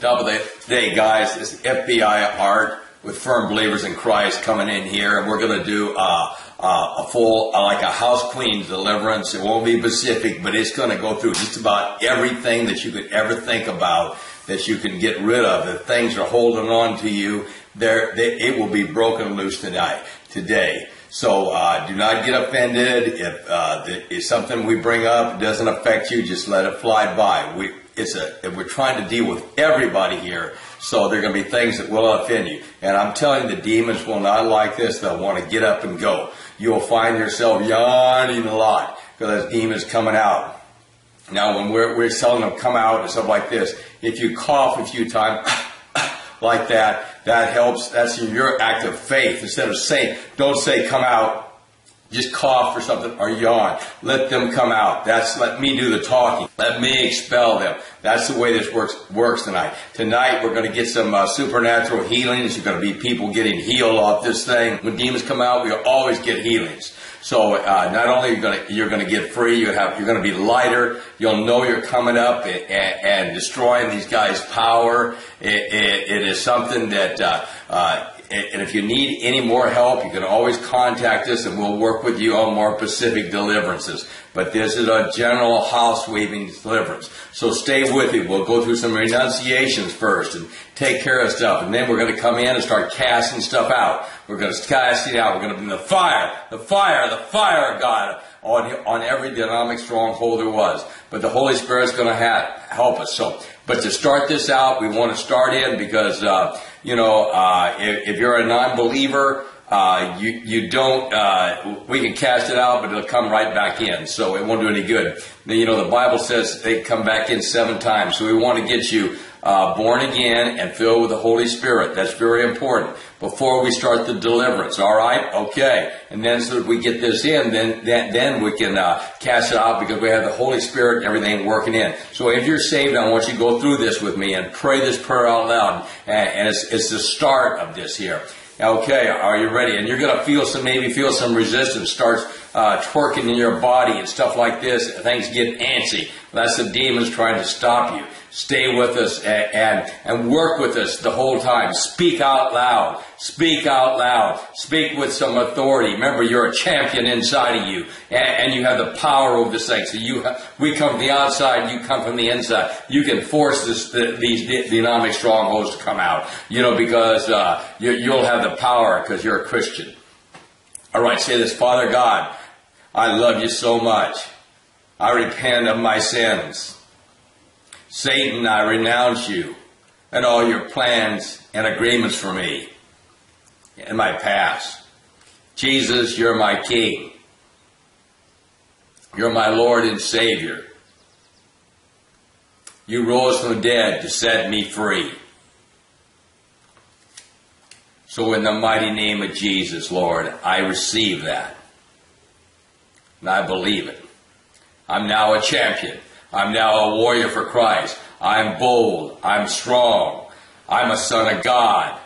Top of the day, guys. It's FBI Art with firm believers in Christ coming in here, and we're going to do uh, uh, a full, uh, like a house queen deliverance. It won't be specific, but it's going to go through just about everything that you could ever think about that you can get rid of. That things are holding on to you, there, it will be broken loose tonight, today. So uh, do not get offended if uh, if something we bring up doesn't affect you. Just let it fly by. We it's a we're trying to deal with everybody here, so there are going to be things that will offend you. And I'm telling you, the demons will not like this. They'll want to get up and go. You'll find yourself yawning a lot because there's demons coming out. Now, when we're, we're telling them come out and stuff like this, if you cough a few times like that, that helps. That's your act of faith. Instead of saying, don't say come out, just cough or something or yawn. Let them come out. That's let me do the talking. Let me expel them. That's the way this works works tonight. Tonight we're going to get some uh, supernatural healings. There's going to be people getting healed off this thing. When demons come out, we always get healings. So uh, not only you're going to you're going to get free, you have you're going to be lighter. You'll know you're coming up and, and destroying these guys' power. it, it, it is something that. Uh, uh and if you need any more help, you can always contact us and we'll work with you on more specific deliverances. But this is a general house weaving deliverance. So stay with me. We'll go through some renunciations first and take care of stuff. And then we're going to come in and start casting stuff out. We're going to cast it out. We're going to bring the fire, the fire, the fire of God on, on every demonic stronghold there was. But the Holy Spirit's going to help us. So, but to start this out, we want to start in because, uh, you know, uh, if, if, you're a non-believer, uh, you, you don't, uh, we can cast it out, but it'll come right back in. So it won't do any good. You know, the Bible says they come back in seven times. So we want to get you uh, born again and filled with the Holy Spirit. That's very important before we start the deliverance. All right, okay. And then so we get this in, then then, then we can uh, cast it out because we have the Holy Spirit and everything working in. So if you're saved, I want you to go through this with me and pray this prayer out loud. And, and it's, it's the start of this here. Okay, are you ready? And you're going to feel some, maybe feel some resistance starts uh, twerking in your body and stuff like this. Things get antsy. That's the demons trying to stop you. Stay with us and, and, and work with us the whole time. Speak out loud. Speak out loud. Speak with some authority. Remember, you're a champion inside of you, and, and you have the power over this thing. So you, we come from the outside, you come from the inside. You can force this, the, these dynamic strongholds to come out. You know, because uh, you, you'll have the power because you're a Christian. All right, say this, Father God, I love you so much. I repent of my sins. Satan, I renounce you and all your plans and agreements for me in my past. Jesus, you're my King. You're my Lord and Savior. You rose from the dead to set me free. So, in the mighty name of Jesus, Lord, I receive that. And I believe it. I'm now a champion. I'm now a warrior for Christ. I'm bold. I'm strong. I'm a son of God.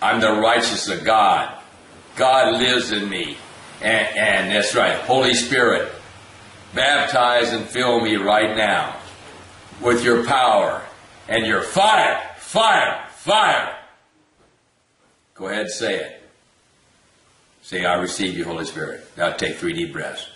I'm the righteous of God. God lives in me. And, and that's right, Holy Spirit, baptize and fill me right now with your power and your fire, fire, fire. Go ahead, say it. Say, I receive you, Holy Spirit. Now take three deep breaths.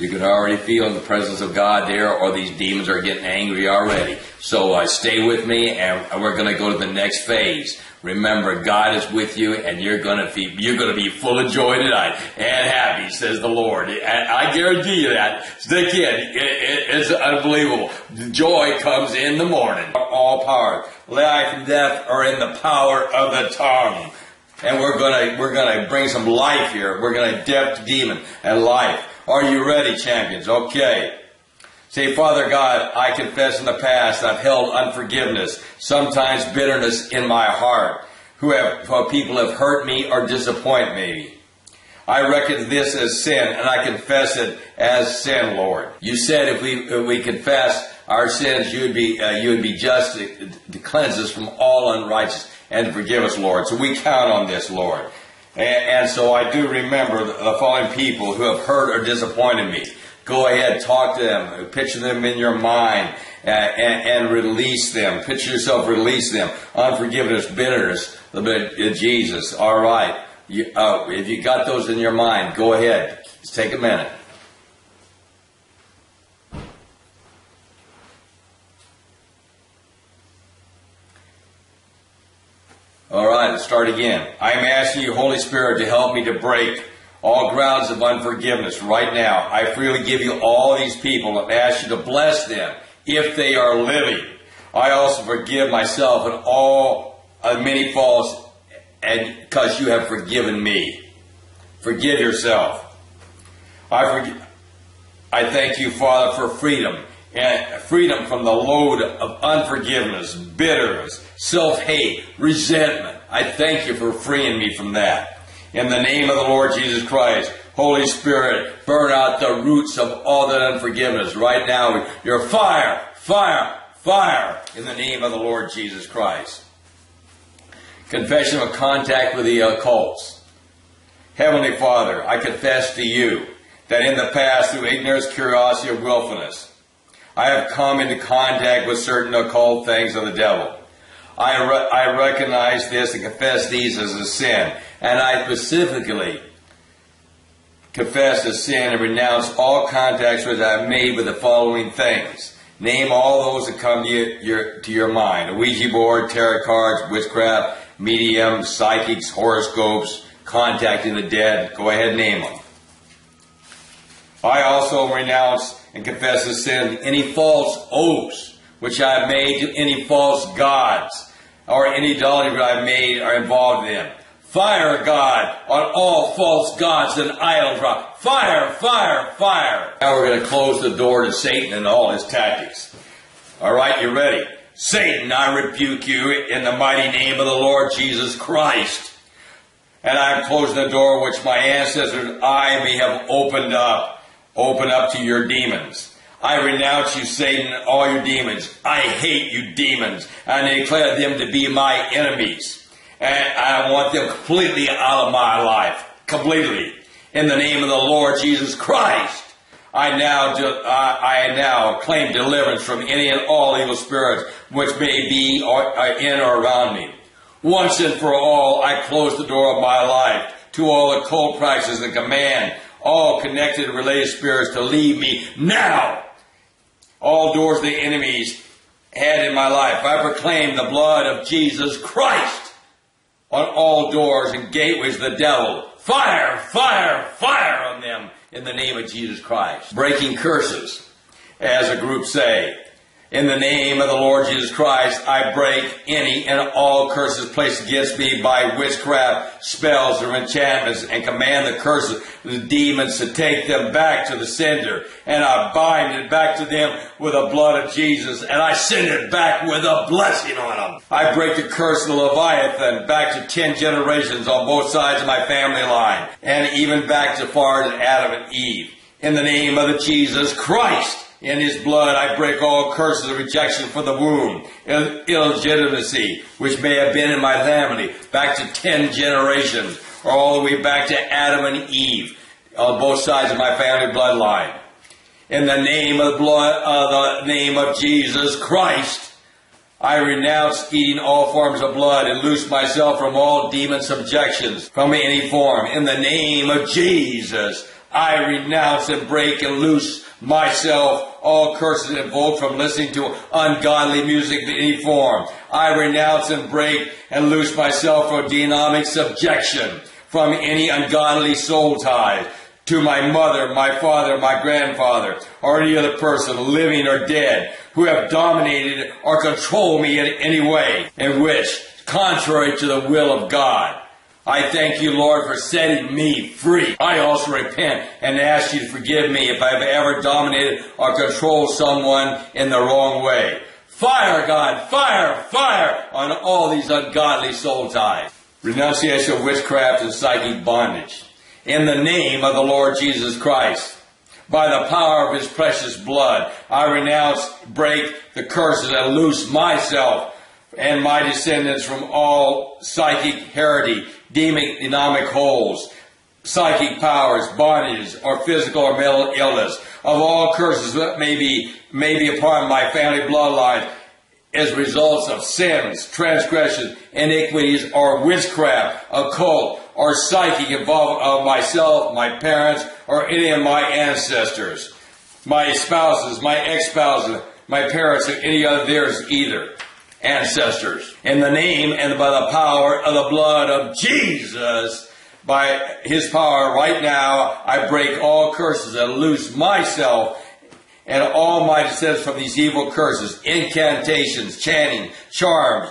You can already feel the presence of God there, or these demons are getting angry already. So uh, stay with me, and we're going to go to the next phase. Remember, God is with you, and you're going to be you're going to be full of joy tonight and happy, says the Lord. And I guarantee you that. Stick in; it, it, it's unbelievable. Joy comes in the morning. All power, life and death, are in the power of the tongue. And we're gonna we're gonna bring some life here. We're gonna depth demon and life. Are you ready, champions? Okay. Say, Father God, I confess in the past I've held unforgiveness, sometimes bitterness in my heart, who have who people have hurt me or disappointed me. I reckon this as sin, and I confess it as sin, Lord. You said if we if we confess our sins, you would be uh, you would be just to, to cleanse us from all unrighteousness and forgive us, Lord. So we count on this, Lord. And, and so I do remember the, the following people who have hurt or disappointed me. Go ahead, talk to them, picture them in your mind, uh, and, and, release them. Picture yourself, release them. Unforgiveness, bitterness, the bit Jesus. All right. You, uh, if you got those in your mind, go ahead. Just take a minute. All right, let's start again. I'm asking you, Holy Spirit, to help me to break all grounds of unforgiveness right now. I freely give you all these people and ask you to bless them if they are living. I also forgive myself and all uh, many faults and because you have forgiven me. Forgive yourself. I forgive. I thank you, Father, for freedom and freedom from the load of unforgiveness, bitterness, self-hate, resentment. I thank you for freeing me from that. In the name of the Lord Jesus Christ, Holy Spirit, burn out the roots of all that unforgiveness right now. Your fire, fire, fire in the name of the Lord Jesus Christ. Confession of contact with the occults. Heavenly Father, I confess to you that in the past, through ignorance, curiosity, or willfulness, I have come into contact with certain occult things of the devil. I, re- I recognize this and confess these as a sin. And I specifically confess the sin and renounce all contacts which I have made with the following things. Name all those that come to your, to your mind. A Ouija board, tarot cards, witchcraft, medium, psychics, horoscopes, contacting the dead. Go ahead, name them. I also renounce and confess the sin any false oaths which I have made to any false gods or any idolatry that I have made or involved in. Fire, God, on all false gods and idols. Fire, fire, fire. Now we're going to close the door to Satan and all his tactics. All right, you ready? Satan, I rebuke you in the mighty name of the Lord Jesus Christ. And I am closing the door which my ancestors I may have opened up Open up to your demons. I renounce you, Satan, all your demons. I hate you, demons, and I declare them to be my enemies. And I want them completely out of my life. Completely. In the name of the Lord Jesus Christ. I now, I now claim deliverance from any and all evil spirits which may be uh, in or around me. Once and for all, I close the door of my life to all occult practices and command all connected and related spirits to leave me now. All doors the enemies had in my life. I proclaim the blood of Jesus Christ on all doors and gateways the devil. Fire, fire, fire on them in the name of Jesus Christ. Breaking curses, as a group say. In the name of the Lord Jesus Christ, I break any and all curses placed against me by witchcraft, spells, or enchantments, and command the curses, the demons, to take them back to the sender. And I bind it back to them with the blood of Jesus, and I send it back with a blessing on them. I break the curse of Leviathan back to ten generations on both sides of my family line, and even back to far as Adam and Eve. In the name of the Jesus Christ. In his blood I break all curses of rejection from the womb, illegitimacy, which may have been in my family, back to ten generations, or all the way back to Adam and Eve, on both sides of my family bloodline. In the name of the blood, uh, the name of Jesus Christ, I renounce eating all forms of blood and loose myself from all demon subjections from any form. In the name of Jesus, I renounce and break and loose myself all curses invoked from listening to ungodly music in any form. I renounce and break and loose myself from demonic subjection from any ungodly soul ties to my mother, my father, my grandfather, or any other person, living or dead, who have dominated or controlled me in any way in which, contrary to the will of God, I thank you, Lord, for setting me free. I also repent and ask you to forgive me if I've ever dominated or controlled someone in the wrong way. Fire, God, fire, fire on all these ungodly soul ties. Renunciation of witchcraft and psychic bondage. In the name of the Lord Jesus Christ, by the power of his precious blood, I renounce, break the curses and loose myself and my descendants from all psychic heredity demonic, holes, psychic powers, bondages, or physical or mental illness, of all curses that may be, may be upon my family bloodline as results of sins, transgressions, iniquities, or witchcraft, occult, or psychic involvement of myself, my parents, or any of my ancestors, my spouses, my ex-spouses, my parents, or any of theirs either ancestors. In the name and by the power of the blood of Jesus, by his power right now, I break all curses and loose myself and all my descendants from these evil curses, incantations, chanting, charms,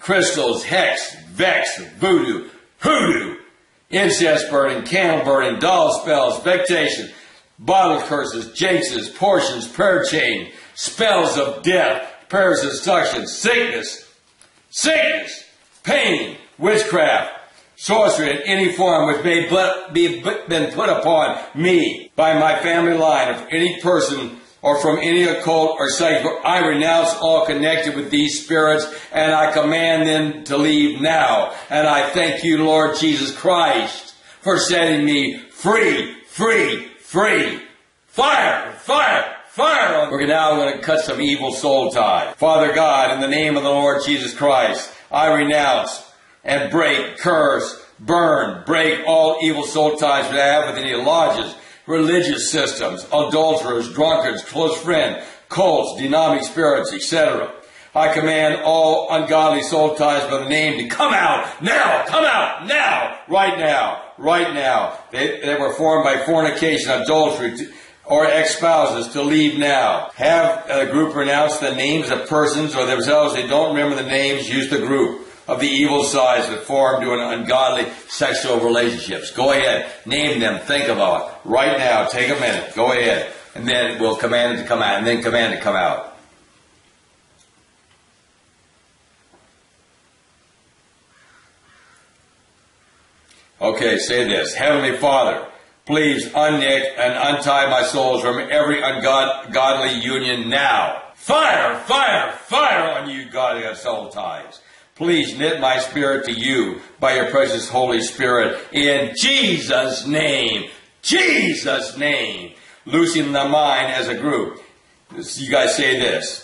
crystals, hex, vex, voodoo, hoodoo, incense burning, candle burning, doll spells, vexation, bottle curses, jinxes, portions, prayer chain, spells of death, prayers of destruction, sickness, sickness, pain, witchcraft, sorcery in any form which may be been put upon me by my family line of any person or from any occult or psychic. I renounce all connected with these spirits and I command them to leave now. And I thank you, Lord Jesus Christ, for setting me free, free, free. Fire, fire, fire. We're now going to cut some evil soul ties. Father God, in the name of the Lord Jesus Christ, I renounce and break, curse, burn, break all evil soul ties that I have with any lodges, religious systems, adulterers, drunkards, close friends, cults, demonic spirits, etc. I command all ungodly soul ties by the name to come out now, come out now, right now, right now. They, they were formed by fornication, adultery, or ex-spouses to leave now. Have a group renounce the names of persons or themselves. They don't remember the names, use the group of the evil sides that form to an ungodly sexual relationships. Go ahead, name them, think about it. Right now, take a minute, go ahead, and then we'll command it to come out, and then command it to come out. Okay, say this. Heavenly Father, please unknit and untie my souls from every ungodly union now. Fire, fire, fire on you godly soul ties. Please knit my spirit to you by your precious Holy Spirit in Jesus' name. Jesus' name. Loosing the mind as a group. You guys say this.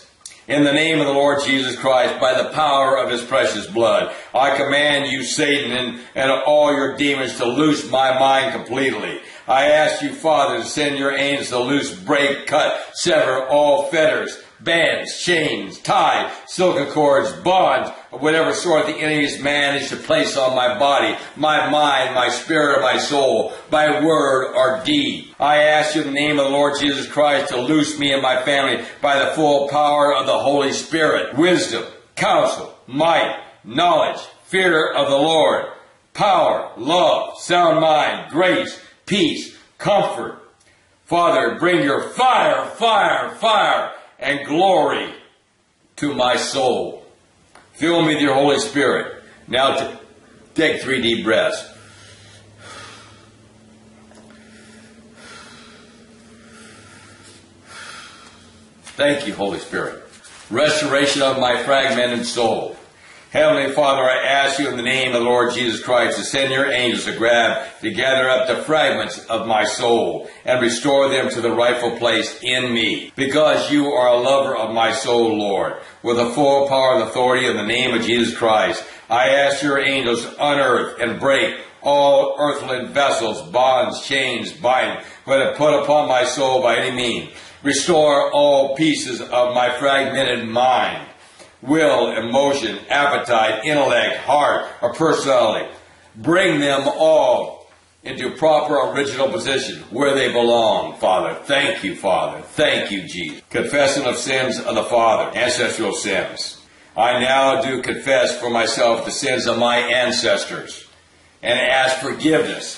In the name of the Lord Jesus Christ, by the power of his precious blood, I command you, Satan, and, and all your demons to loose my mind completely. I ask you, Father, to send your angels to loose, break, cut, sever all fetters, bands, chains, tie, silken cords, bonds of whatever sort the enemy's managed to place on my body, my mind, my spirit, my soul, by word or deed. I ask you in the name of the Lord Jesus Christ to loose me and my family by the full power of the Holy Spirit, wisdom, counsel, might, knowledge, fear of the Lord, power, love, sound mind, grace, peace, comfort. Father, bring your fire, fire, fire and glory to my soul. Fill me with your Holy Spirit. Now to take three deep breaths. Thank you, Holy Spirit. Restoration of my fragmented soul. Heavenly Father, I ask you in the name of the Lord Jesus Christ to send your angels to grab, to gather up the fragments of my soul and restore them to the rightful place in me. Because you are a lover of my soul, Lord, with the full power and authority in the name of Jesus Christ, I ask your angels to unearth and break all earthly vessels, bonds, chains, bind, but have put upon my soul by any means. Restore all pieces of my fragmented mind will, emotion, appetite, intellect, heart, or personality. Bring them all into proper original position where they belong, Father. Thank you, Father. Thank you, Jesus. Confession of sins of the Father, ancestral sins. I now do confess for myself the sins of my ancestors and ask forgiveness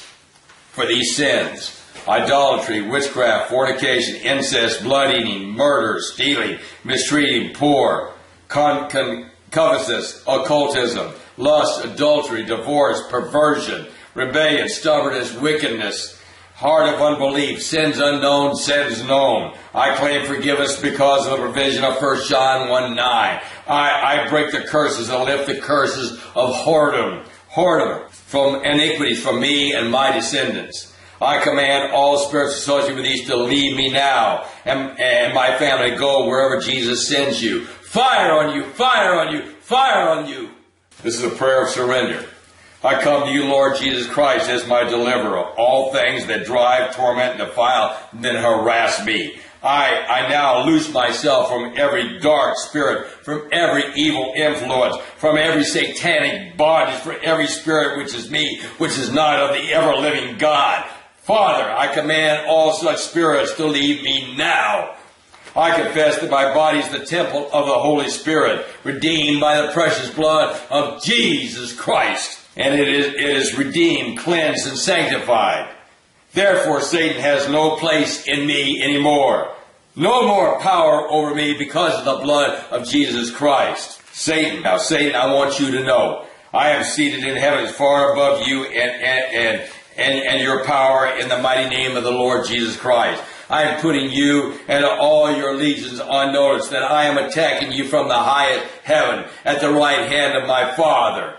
for these sins. Idolatry, witchcraft, fornication, incest, blood eating, murder, stealing, mistreating, poor, con, con, occultism, lust, adultery, divorce, perversion, rebellion, stubbornness, wickedness, heart of unbelief, sins unknown, sins known. I claim forgiveness because of the provision of 1 John 1 9. I, I break the curses and lift the curses of whoredom, whoredom, from iniquities from me and my descendants. I command all spirits associated with these to leave me now and, and my family go wherever Jesus sends you. Fire on you, fire on you, fire on you. This is a prayer of surrender. I come to you, Lord Jesus Christ, as my deliverer. All things that drive, torment, and defile, then harass me. I, I now loose myself from every dark spirit, from every evil influence, from every satanic bondage, from every spirit which is me, which is not of the ever living God. Father, I command all such spirits to leave me now. I confess that my body is the temple of the Holy Spirit, redeemed by the precious blood of Jesus Christ. And it is, it is redeemed, cleansed, and sanctified. Therefore, Satan has no place in me anymore. No more power over me because of the blood of Jesus Christ. Satan, now Satan, I want you to know, I am seated in heaven far above you and, and, and, and, and your power in the mighty name of the Lord Jesus Christ. I am putting you and all your legions on notice that I am attacking you from the highest heaven at the right hand of my Father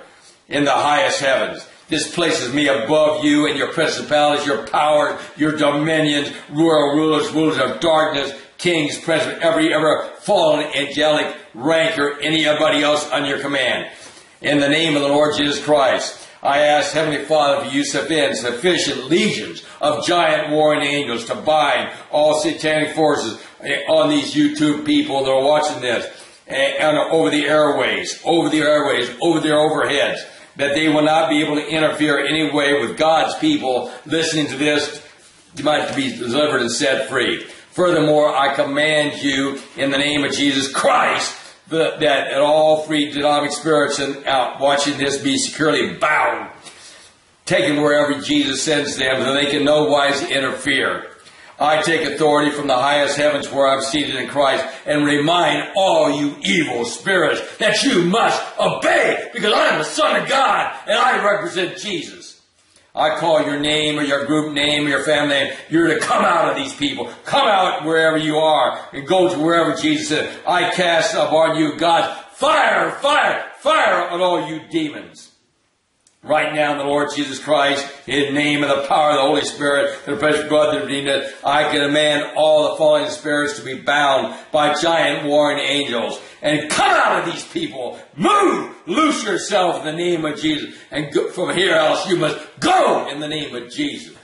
in the highest heavens. This places me above you and your principalities, your power, your dominions, royal rulers, rulers of darkness, kings, presidents, every ever fallen angelic rank or anybody else on your command. In the name of the Lord Jesus Christ, I ask Heavenly Father for you sufficient, sufficient legions of giant warring angels to bind all satanic forces on these YouTube people that are watching this eh, and over the airways, over the airways, over their overheads that they will not be able to interfere in any way with God's people listening to this You might be delivered and set free. Furthermore, I command you in the name of Jesus Christ that, all three demonic spirits and out watching this be securely bound, taken wherever Jesus sends them, so they can no wise interfere. I take authority from the highest heavens where I'm seated in Christ and remind all you evil spirits that you must obey because I am the Son of God and I represent Jesus. I call your name or your group name or your family name. You're to come out of these people. Come out wherever you are and go to wherever Jesus said. I cast upon you God's fire, fire, fire on all you demons. Right now in the Lord Jesus Christ, in the name of the power of the Holy Spirit, the precious blood that redeemed us, I command all the fallen spirits to be bound by giant warring angels and come out of these people. Move! Loose yourself in the name of Jesus. And go, from here else you must go in the name of Jesus.